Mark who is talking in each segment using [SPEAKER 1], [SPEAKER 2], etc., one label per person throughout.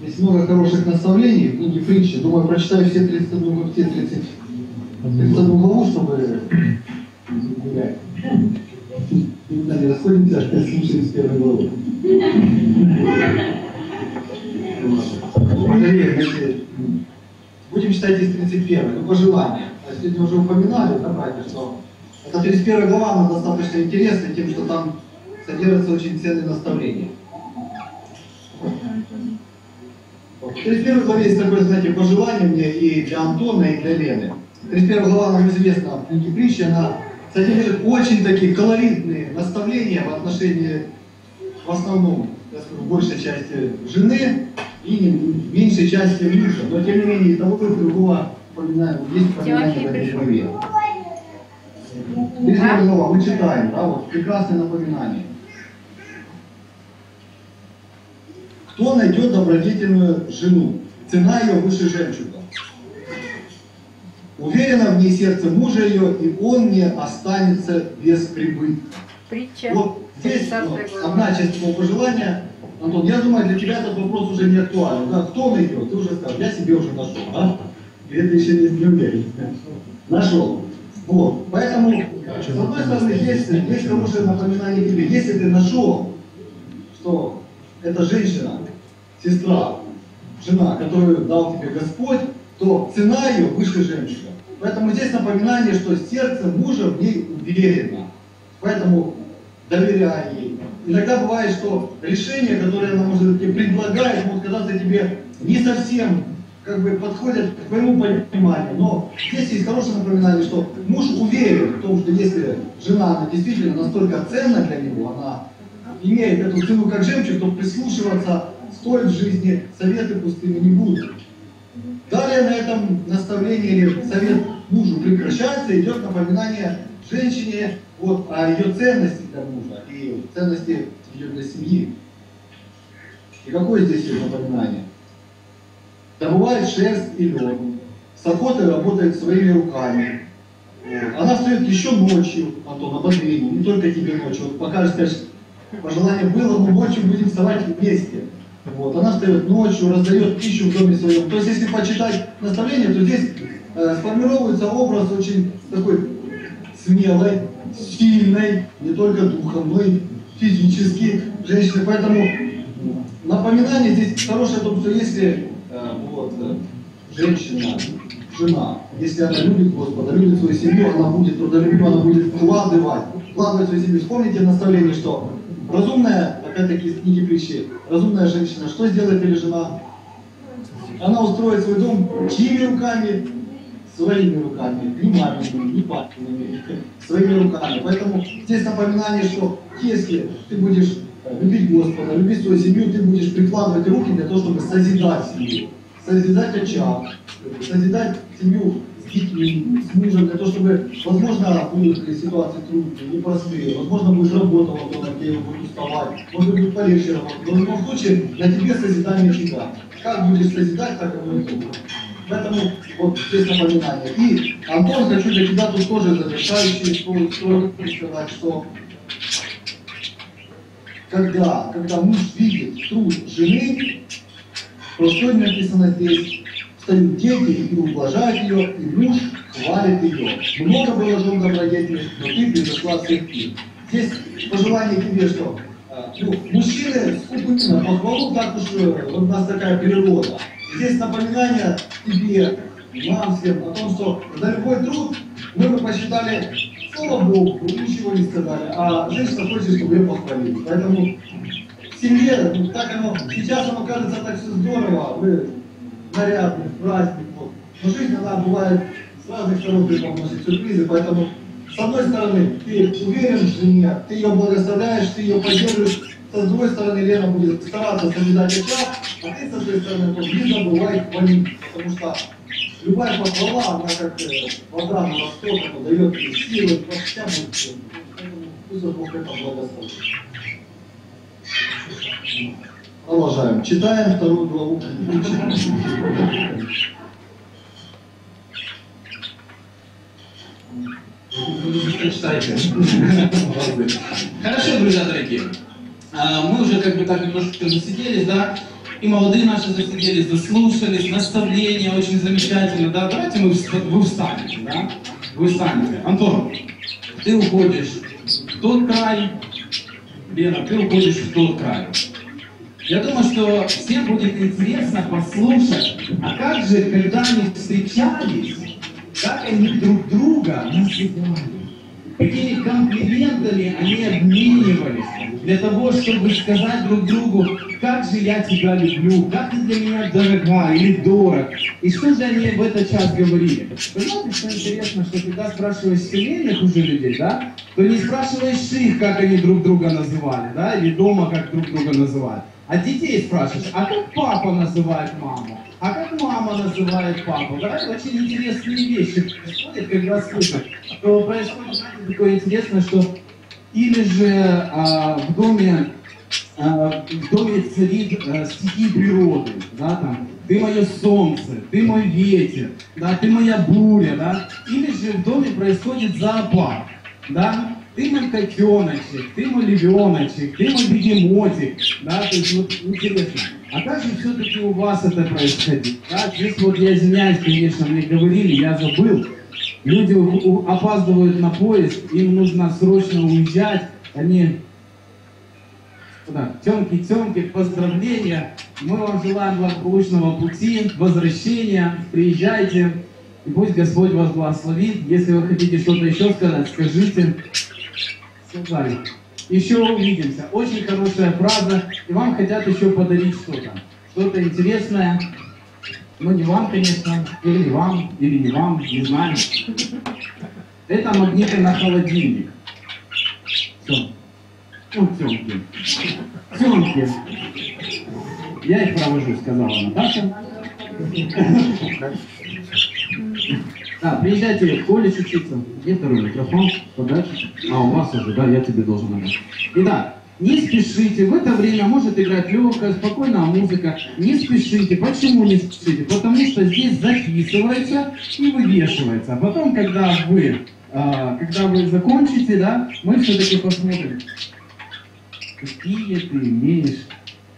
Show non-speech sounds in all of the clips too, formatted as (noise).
[SPEAKER 1] Есть много хороших наставлений в книге притчи. Думаю, прочитаю все 31, все 30, 31 главу, чтобы гулять. Никогда не расходимся, слушаем с первой главы. Будем читать из 31, ну, по желанию. А Сегодня уже упоминали, да, братья, что эта 31 глава, она достаточно интересна тем, что там содержатся очень ценные наставления. В 31 главе есть такое, знаете, пожелание мне и для Антона, и для Лены. 31 глава нам известна в книге притчи, она содержит очень такие колоритные наставления в отношении, в основном, я скажу, большей части жены и не- меньшей части мужа. Но тем не менее, и того и другого упоминаем, есть упоминание в этой главе. 31 глава, мы читаем, да, вот прекрасное напоминание. Кто найдет добродетельную жену? Цена ее выше жемчуга. Уверено в ней сердце мужа ее, и он не останется без прибытка.
[SPEAKER 2] Притча.
[SPEAKER 1] Вот здесь
[SPEAKER 2] 30
[SPEAKER 1] вот, одна часть твоего пожелания. Антон, я думаю, для тебя этот вопрос уже не актуален. Да? Кто найдет? Ты уже сказал, я себе уже нашел. Да? И это еще не сделали. Нашел. Вот. Поэтому, с одной стороны, есть, есть хорошее напоминание тебе. Если ты нашел, что эта женщина, сестра, жена, которую дал тебе Господь, то цена ее выше жемчуга. Поэтому здесь напоминание, что сердце мужа в ней уверено. Поэтому доверяй ей. Иногда бывает, что решение, которое она может тебе предлагает, может казаться тебе не совсем как бы подходят к твоему пониманию. Но здесь есть хорошее напоминание, что муж уверен в том, что если жена она действительно настолько ценна для него, она имеет эту цену как жемчуг, то прислушиваться стоит в жизни, советы пустыми не будут. Далее на этом наставление или совет мужу прекращается, идет напоминание женщине вот, о ее ценности для мужа и ценности ее для семьи. И какое здесь напоминание? Добывает шерсть и лед, с охотой работает своими руками. Она встает еще ночью, Антон, ободрение, не только тебе ночью. Вот пока скажешь, пожелание было, но ночью будем вставать вместе. Вот. Она встает ночью, раздает пищу в доме своем. То есть, если почитать наставление, то здесь э, сформировывается образ очень такой смелой, сильной, не только духом, но и физически женщины. Поэтому напоминание здесь хорошее о том, что если э, женщина, жена, если она любит Господа, любит свою семью, она будет трудолюбива, она будет вкладывать, вкладывать свою семью. Вспомните наставление, что разумная, опять-таки из книги притчи, разумная женщина, что сделает или жена? Она устроит свой дом чьими руками? Своими руками, не мамиными, не папиными, (laughs) своими руками. Поэтому здесь напоминание, что если ты будешь э, любить Господа, любить свою семью, ты будешь прикладывать руки для того, чтобы созидать семью, созидать очаг, созидать семью с детьми, с мужем, для того, чтобы, возможно, будут ситуации трудные, непростые, возможно, будет работа дома, где будет уставать, может быть, полегче работать. Но в любом случае, для тебя созидание всегда. Как будешь созидать, так оно и будет. Поэтому вот здесь напоминание. И, Антон, хочу для тебя тут тоже завершающий слово сказать, что когда, когда муж видит труд жены, то написано здесь? Встают дети и ублажают ее, и муж хвалит ее. Много было жен добродетельных, но ты превзошла всех их. Здесь пожелание тебе, что э, ну, мужчины скупы на похвалу, так уж э, вот у нас такая природа. Здесь напоминание тебе, нам всем, о том, что за любой труд мы бы посчитали, слава Богу, ничего не сказали, а женщина хочет, чтобы ее похвалили. Поэтому семье, ну, так оно, сейчас оно кажется так все здорово, вы нарядный, праздник, вот. но жизнь, она бывает с разных сторон преподносит сюрпризы, поэтому с одной стороны, ты уверен в жене, ты ее благословляешь, ты ее поддерживаешь, с другой стороны, Лена будет стараться соблюдать очаг, а ты, с этой стороны, вот, не забывай хвалить, потому что любая похвала, она как э, вода на восток, она дает тебе силы, будет сила. Поэтому пусть Бог это благословит. Продолжаем. Читаем вторую главу.
[SPEAKER 2] Читайте. Хорошо, друзья дорогие. А, Мы уже как бы так немножко засиделись, да? И молодые наши засиделись, заслушались, наставления очень замечательно, да? Давайте мы вы встанете, да? Вы встанете. Антон, ты уходишь в тот край, Лена, ты уходишь в тот край. Я думаю, что всем будет интересно послушать, а как же, когда они встречались, как они друг друга называли? Какими комплиментами они обменивались для того, чтобы сказать друг другу, как же я тебя люблю, как ты для меня дорога или дорог. И что же они в этот час говорили? Знаете, что интересно, что когда спрашиваешь семейных уже людей, да, то не спрашиваешь их, как они друг друга называли, да, или дома как друг друга называли. А детей спрашиваешь, а как папа называет маму? А как мама называет папу? Да, очень интересные вещи происходят, когда слышат. То происходит, знаете, такое интересное, что или же а, в доме а, в доме царит а, стихи природы, да, там, ты мое солнце, ты мой ветер, да, ты моя буря, да, или же в доме происходит зоопарк, да, ты мой котеночек, ты мой львеночек, ты мой бегемотик, да, то есть вот интересно. А как же все-таки у вас это происходит? Да? Здесь вот я извиняюсь, конечно, мне говорили, я забыл. Люди опаздывают на поезд, им нужно срочно уезжать, они Куда? Темки, темки, поздравления. Мы вам желаем благополучного пути, возвращения. Приезжайте. И пусть Господь вас благословит. Если вы хотите что-то еще сказать, скажите. Сказали. Еще увидимся. Очень хорошая фраза. И вам хотят еще подарить что-то. Что-то интересное. Ну, не вам, конечно. Или вам, или не вам. Не знаю. Это магниты на холодильник. Все. Ну, Тёмки. Тёмки. Я их провожу, сказала Наташа. А, приезжайте в колледж учиться. Где второй микрофон? Подальше. А, у вас уже, да, я тебе должен отдать. Итак, не спешите, в это время может играть легкая, спокойная музыка. Не спешите. Почему не спешите? Потому что здесь записывается и вывешивается. А потом, когда вы, а, когда вы закончите, да, мы все-таки посмотрим, какие ты имеешь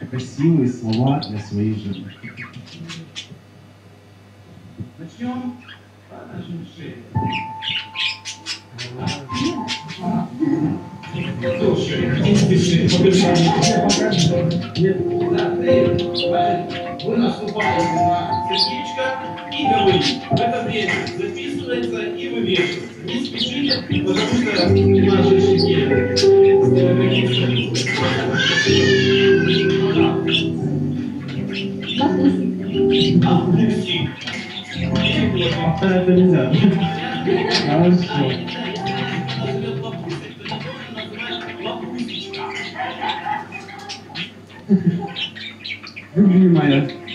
[SPEAKER 2] красивые слова для своей жены. Начнем. Слушай, ты, покажи. Вы наступаете на сердечко и говорите. В это время записывается и вывешивается. Не спешите, потому что в нашей семье Это нельзя. Хорошо. Любимая. Да,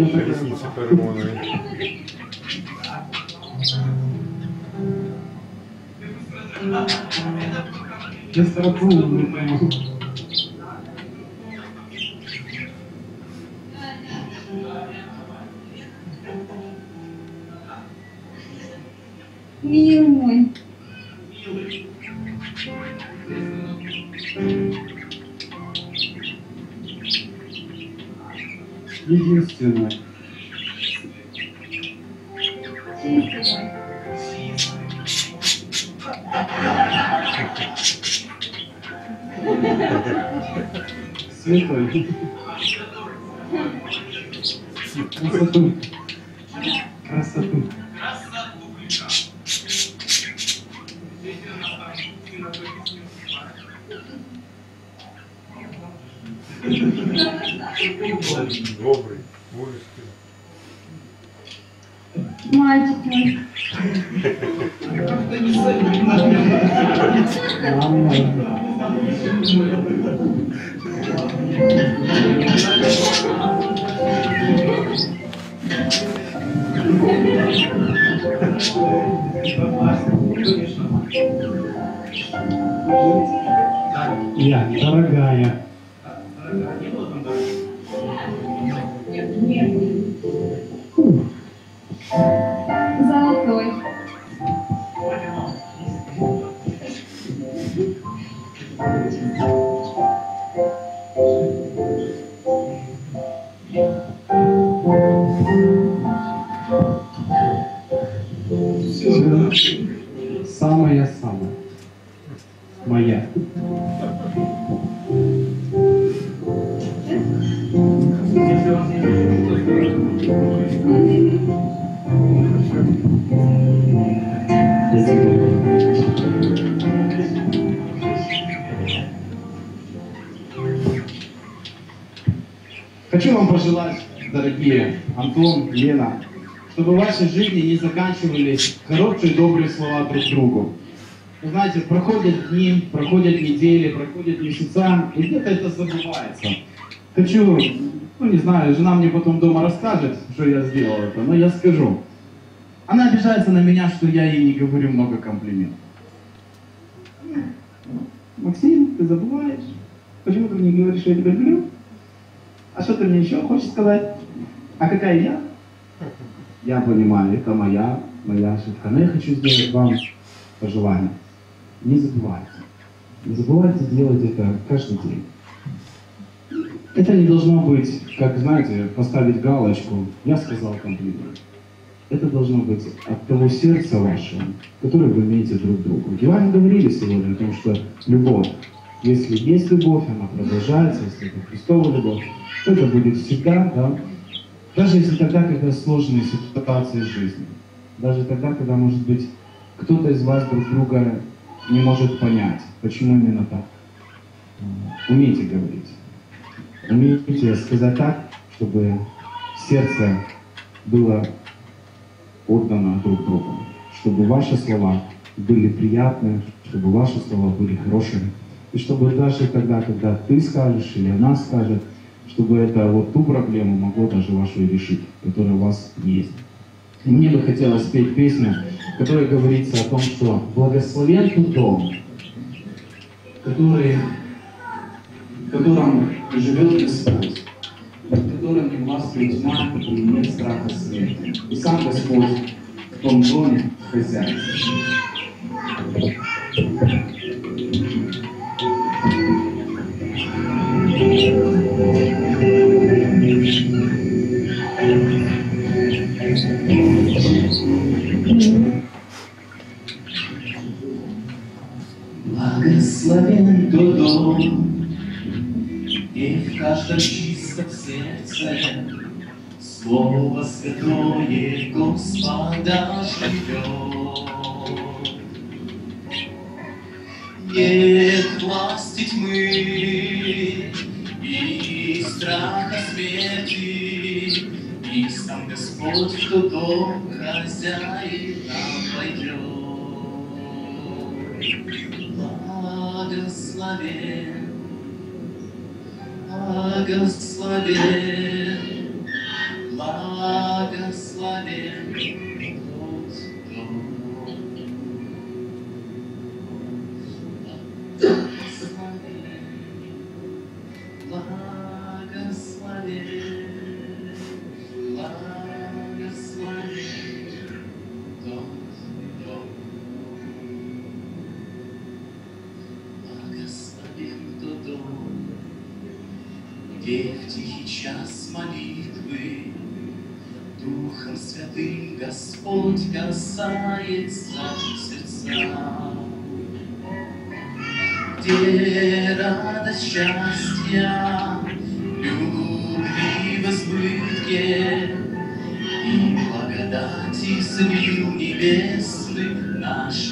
[SPEAKER 2] I
[SPEAKER 3] just need
[SPEAKER 2] to
[SPEAKER 3] put more
[SPEAKER 2] in. Just approve.
[SPEAKER 4] Добрый, мужественный.
[SPEAKER 3] Мальчик мой.
[SPEAKER 5] Как-то не солидно.
[SPEAKER 2] Я, дорогая, Хочу вам пожелать, дорогие Антон, Лена, чтобы в вашей жизни не заканчивались хорошие, добрые слова друг другу. Вы знаете, проходят дни, проходят недели, проходят месяца, и где-то это забывается. Хочу, ну не знаю, жена мне потом дома расскажет, что я сделал это, но я скажу. Она обижается на меня, что я ей не говорю много комплиментов. Максим, ты забываешь? Почему ты мне не говоришь, что я тебя люблю? А что ты мне еще хочешь сказать? А какая я? Я понимаю, это моя, моя ошибка. Но я хочу сделать вам пожелание. Не забывайте. Не забывайте делать это каждый день. Это не должно быть, как, знаете, поставить галочку «Я сказал комплимент». Это должно быть от того сердца вашего, которое вы имеете друг другу. И вам говорили сегодня о том, что любовь, если есть любовь, она продолжается, если это Христова любовь, то это будет всегда, да, даже если тогда, когда сложные ситуации жизни, даже тогда, когда, может быть, кто-то из вас друг друга не может понять, почему именно так. Умейте говорить. Умейте сказать так, чтобы сердце было отдано друг другу, чтобы ваши слова были приятны, чтобы ваши слова были хорошими, и чтобы даже тогда, когда ты скажешь или она скажет, чтобы это вот ту проблему могло даже вашу решить, которая у вас есть. Мне бы хотелось спеть песню, которой говорится о том, что благословен тот дом, который, в котором живет Господь, в котором не властвует тьма и нет страха смерти. И сам Господь в том доме хозяин. Дом, и в каждом чистом сердце Слово святое Господа живет. Нет власти тьмы и страха смерти, и сам Господь в тот дом хозяина Благословен, благословен, где в тихий час молитвы. Духом Святым Господь касается сердца. Где радость счастья, любви в избытке? И благодати слил небесных наш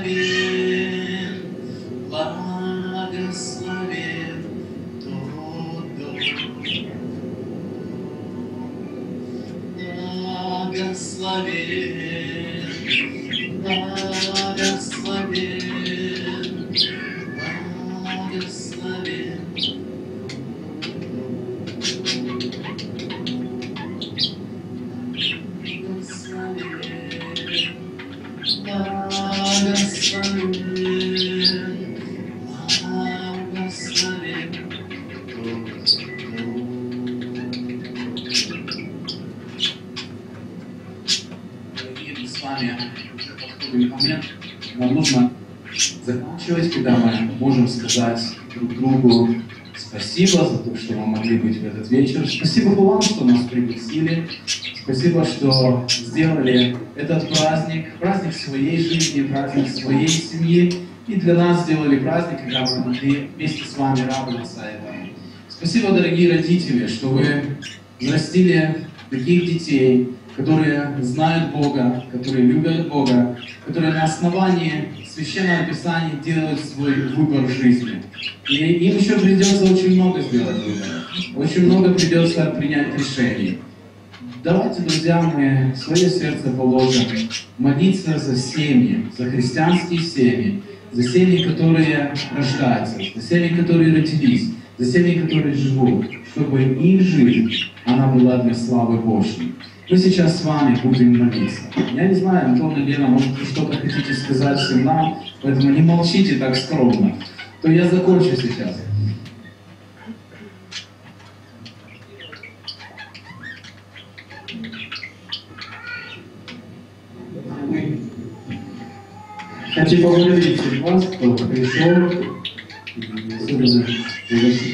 [SPEAKER 2] благословен, благословен тот дом. Благословен, Спасибо, что сделали этот праздник, праздник своей жизни, праздник своей семьи. И для нас сделали праздник, когда мы могли вместе с вами радоваться этому. Спасибо, дорогие родители, что вы взрастили таких детей, которые знают Бога, которые любят Бога, которые на основании Священного Писания делают свой выбор в жизни. И им еще придется очень много сделать выбора. Очень много придется принять решений. Давайте, друзья, мы свое сердце положим молиться за семьи, за христианские семьи, за семьи, которые рождаются, за семьи, которые родились, за семьи, которые живут, чтобы их жизнь, она была для славы Божьей. Мы сейчас с вами будем молиться. Я не знаю, Антон и Лена, может, вы что-то хотите сказать всем нам, поэтому не молчите так скромно. То я закончу сейчас.
[SPEAKER 6] Хочу поблагодарить вас, кто пришел, особенно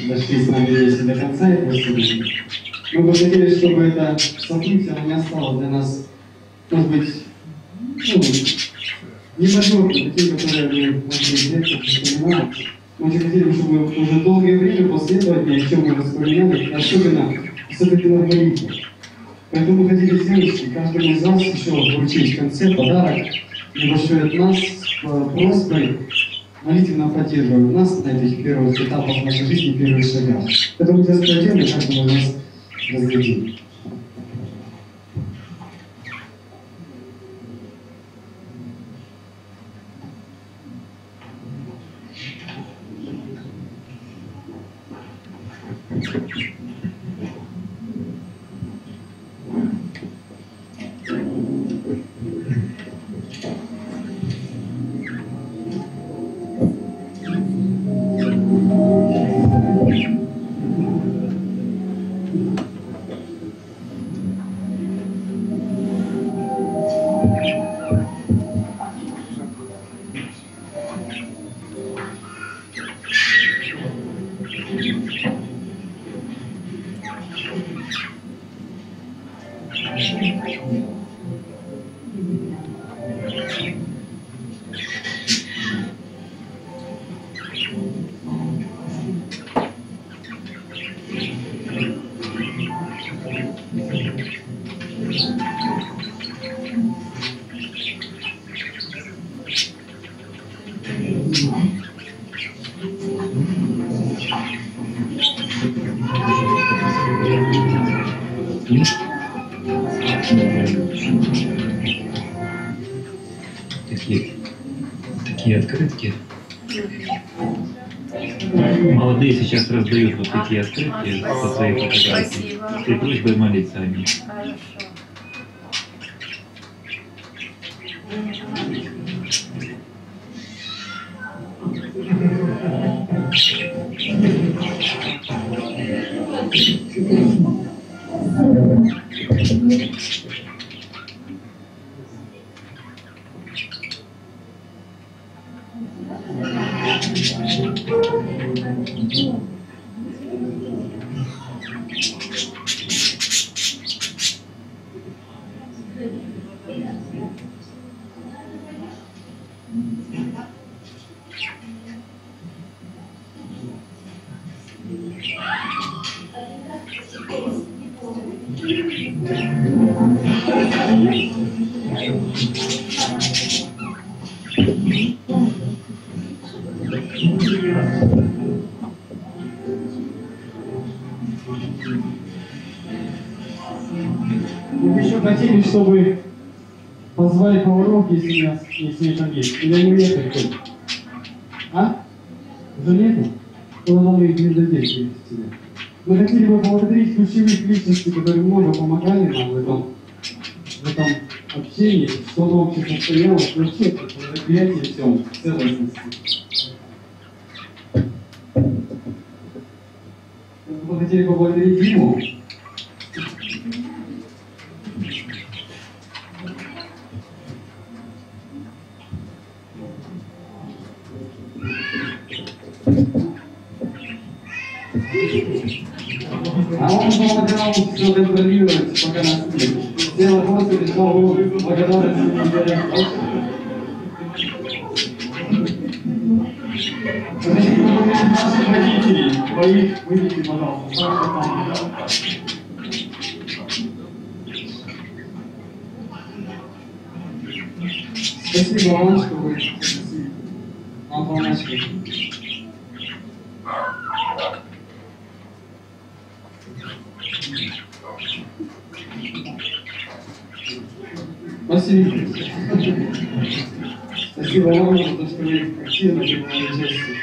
[SPEAKER 6] дошли с нами вместе до конца этого события. Мы бы хотели, чтобы это событие оно не осталось для нас, может быть, ну, не таким, которые мы, быть, редко вспоминаем. Мы очень хотели, чтобы уже долгое время после этого дня, о чем мы вспоминали, особенно, особенно в молитве. Поэтому мы хотели сделать каждому из вас еще вручить в конце подарок небольшой от нас просто молитвенно поддерживаем нас на этих первых этапах нашей жизни, первых шагах. Поэтому для отдельно каждому из нас разглядим.
[SPEAKER 7] такие открытки сейчас раздают вот такие открытки со своей фотографией. И просьбой молиться о них.
[SPEAKER 6] Mm-hmm. Позвали поваров, если у нас, если они там есть. Или они уехали хоть? А? Уже нету? То нам их дадим тебе. Мы хотели бы поблагодарить ключевых личностей, которые много помогали нам в этом, в этом общении, чтобы общество состоялось, вообще в мероприятии всем, в целостности. Мы хотели поблагодарить Диму, А он помогал все контролировать, пока нас нет. Все вопросы решал благодарность ему. Хотите поблагодарить наших родителей, твоих, выйдите, пожалуйста, Саша, там. Спасибо. Спасибо вам за то, что вы активно принимали участие.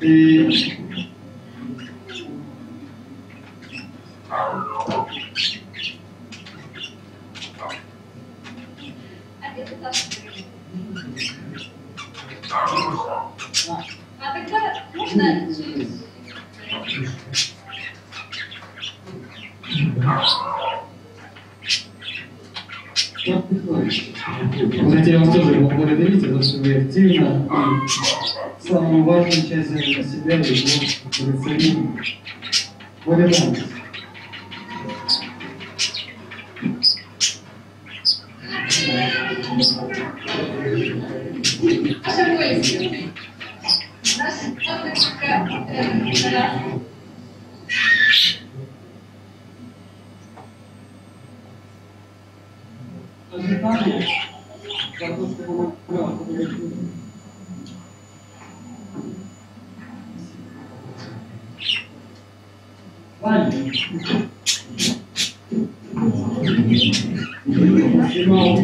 [SPEAKER 6] И
[SPEAKER 3] А тогда можно через...
[SPEAKER 6] как приходишь? Мы хотели вас тоже поблагодарить за то, что вы активно и самую важную часть взяли на себя, и вот царим. Благодарность.
[SPEAKER 3] Наша поезд. Наша отдыхка. э,
[SPEAKER 6] Ожидание за то, что помогал. Ваня. Снимал,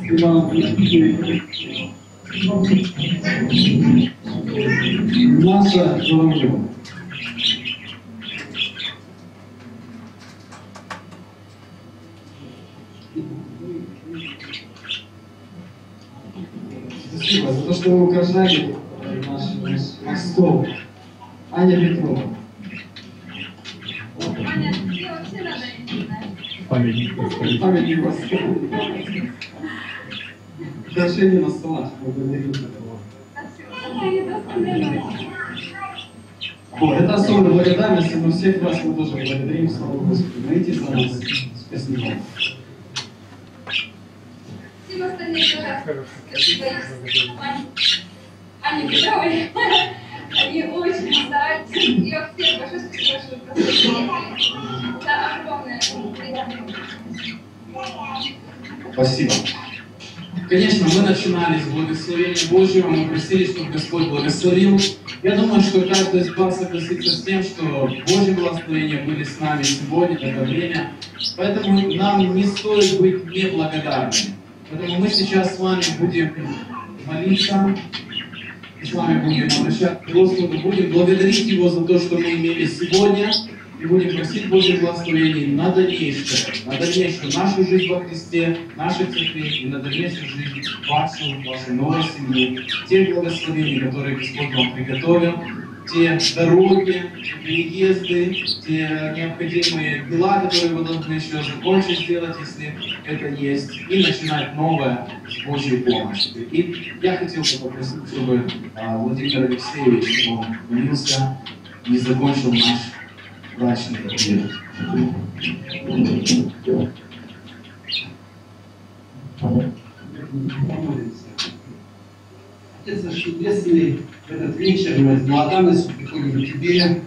[SPEAKER 6] снимал, Наша Журавлева. Спасибо за то, наш, наш стол. Аня Петрова.
[SPEAKER 3] Аня, тебе вообще надо идти, знаешь.
[SPEAKER 7] Памятник.
[SPEAKER 6] Памятник вас. Украшение на столах. Благодарю.
[SPEAKER 3] Достанет.
[SPEAKER 6] Вот, это особая благодарность, но всех вас мы тоже благодарим, слава Господу. Молитесь за нас. Спасибо.
[SPEAKER 3] Спасибо тоже. Спасибо Ане Петровой. Они очень стараются. Во всех большое спасибо, что вы просто. Это огромное.
[SPEAKER 6] Спасибо.
[SPEAKER 2] Конечно, мы начинали с благословения Божьего, мы просили, чтобы Господь благословил Я думаю, что каждый из вас согласится с тем, что Божьи благословения были с нами сегодня, в это время. Поэтому нам не стоит быть неблагодарными. Поэтому мы сейчас с вами будем молиться, с вами будем обращаться к Господу, будем благодарить Его за то, что мы имели сегодня, и будем просить Божьих благословений на дальнейшее, на дальнейшую нашу жизнь во Христе, нашей церкви и на дальнейшую жизнь вашу, вашей новой семьи, те благословения, которые Господь вам приготовил, те дороги, переезды, те необходимые дела, которые вы должны еще закончить сделать, если это есть, и начинать новое с Божьей помощью. И я хотел бы попросить, чтобы а, Владимир Алексеевич молился и закончил наш брачный эфир.
[SPEAKER 5] Отец наш В этот вечер мы с благодарностью приходим к Тебе,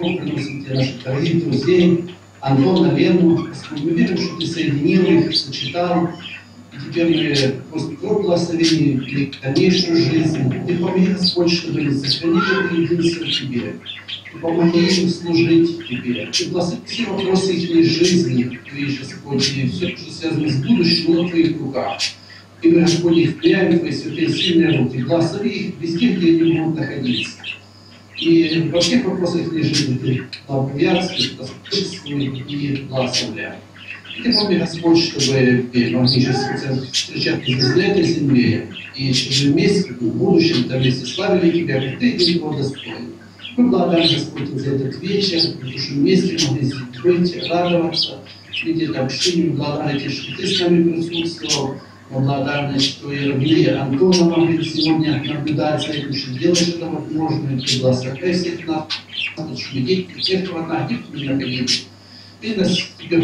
[SPEAKER 5] мы приносим Тебе наших дорогих друзей, Антона, Лену. Мы верим, что Ты соединил их, сочетал, и теперь мы после Твоего благословения и дальнейшую жизнь. Ты помоги, Господь, чтобы они сохранили это единство в Тебе. Ты помоги им служить Тебе. Ты благослови все вопросы их жизни, Твоей, Господь, и все, что связано с будущим, на Твоих руках. И мы, Господь, их впрямь, Твои святые сильные руки. Благослови их везде, где они будут находиться. И во всех вопросах их жизни Ты благословляешь, способствуй и благословляй. И Ты помни, Господь, чтобы здесь на этой земле, и чтобы вместе, в будущем, там вместе славили Тебя, как Ты и Его достоин. Мы благодарны, Господь, за этот вечер, то, что вместе могли быть, радоваться, видеть общение, благодарны Тебе, что Ты с нами присутствовал, мы благодарны, что и Равлия Антона могли сегодня наблюдать за этим, что делаешь это возможно, и всех нас, чтобы дети всех хватать, не находились. И нас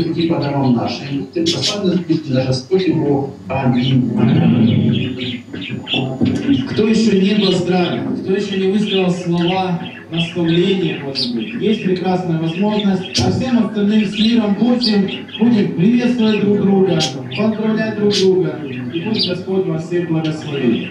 [SPEAKER 5] пути по домам нашим. Ты прославлен, наш Господь и Бог. Аминь.
[SPEAKER 2] Кто еще не поздравил, кто еще не высказал слова наставления, может быть, есть прекрасная возможность. А всем остальным с миром Божьим будем приветствовать друг друга, поздравлять друг друга. И пусть Господь вас всех благословит.